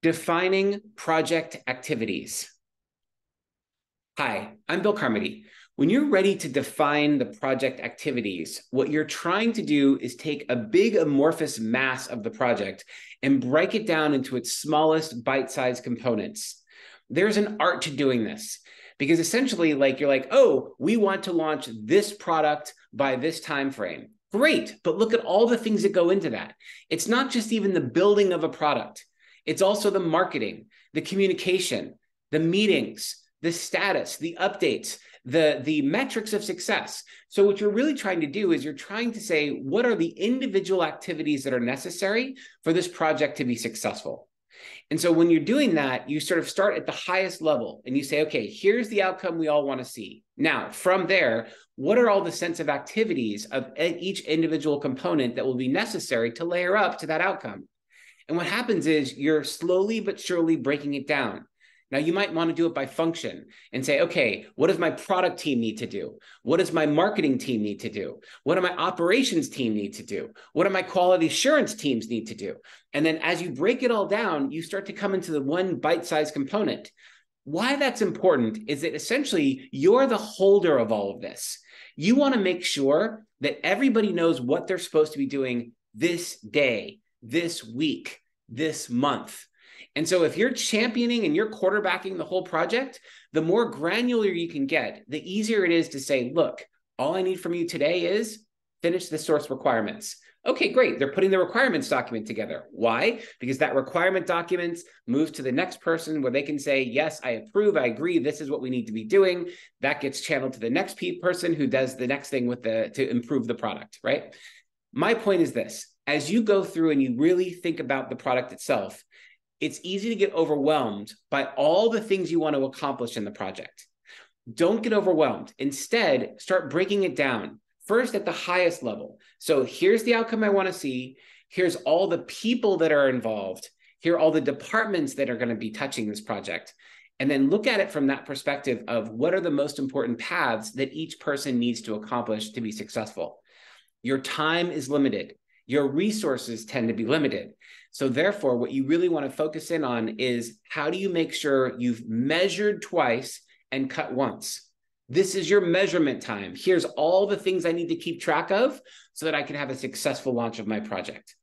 Defining project activities. Hi, I'm Bill Carmody. When you're ready to define the project activities, what you're trying to do is take a big amorphous mass of the project and break it down into its smallest bite-sized components. There's an art to doing this because essentially like you're like, "Oh, we want to launch this product by this time frame." Great, but look at all the things that go into that. It's not just even the building of a product. It's also the marketing, the communication, the meetings, the status, the updates, the, the metrics of success. So, what you're really trying to do is you're trying to say, what are the individual activities that are necessary for this project to be successful? And so, when you're doing that, you sort of start at the highest level and you say, okay, here's the outcome we all want to see. Now, from there, what are all the sense of activities of each individual component that will be necessary to layer up to that outcome? And what happens is you're slowly but surely breaking it down. Now, you might want to do it by function and say, okay, what does my product team need to do? What does my marketing team need to do? What do my operations team need to do? What do my quality assurance teams need to do? And then as you break it all down, you start to come into the one bite sized component. Why that's important is that essentially you're the holder of all of this. You want to make sure that everybody knows what they're supposed to be doing this day, this week, this month. And so if you're championing and you're quarterbacking the whole project, the more granular you can get, the easier it is to say, look, all I need from you today is finish the source requirements. Okay, great. They're putting the requirements document together. Why? Because that requirement document moves to the next person where they can say, Yes, I approve. I agree. This is what we need to be doing. That gets channeled to the next person who does the next thing with the to improve the product, right? My point is this as you go through and you really think about the product itself, it's easy to get overwhelmed by all the things you want to accomplish in the project. Don't get overwhelmed. Instead, start breaking it down first at the highest level. So here's the outcome I want to see. Here's all the people that are involved. Here are all the departments that are going to be touching this project. And then look at it from that perspective of what are the most important paths that each person needs to accomplish to be successful. Your time is limited your resources tend to be limited. So, therefore, what you really want to focus in on is how do you make sure you've measured twice and cut once? This is your measurement time. Here's all the things I need to keep track of so that I can have a successful launch of my project.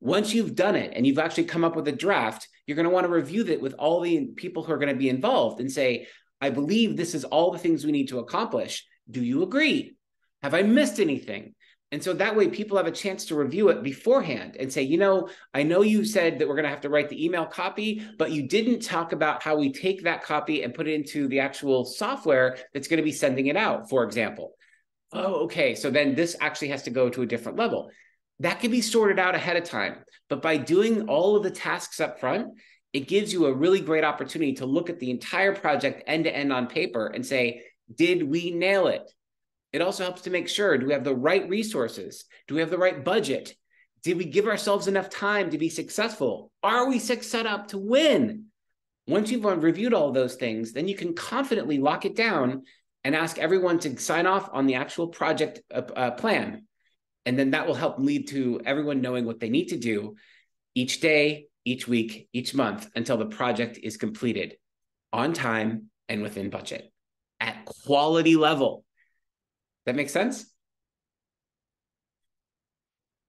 Once you've done it and you've actually come up with a draft, you're going to want to review that with all the people who are going to be involved and say, I believe this is all the things we need to accomplish. Do you agree? Have I missed anything? And so that way people have a chance to review it beforehand and say, you know, I know you said that we're going to have to write the email copy, but you didn't talk about how we take that copy and put it into the actual software that's going to be sending it out, for example. Oh, okay. So then this actually has to go to a different level. That can be sorted out ahead of time. But by doing all of the tasks up front, it gives you a really great opportunity to look at the entire project end to end on paper and say, did we nail it? It also helps to make sure do we have the right resources? Do we have the right budget? Did we give ourselves enough time to be successful? Are we set up to win? Once you've reviewed all those things, then you can confidently lock it down and ask everyone to sign off on the actual project uh, uh, plan. And then that will help lead to everyone knowing what they need to do each day, each week, each month until the project is completed on time and within budget at quality level. That makes sense?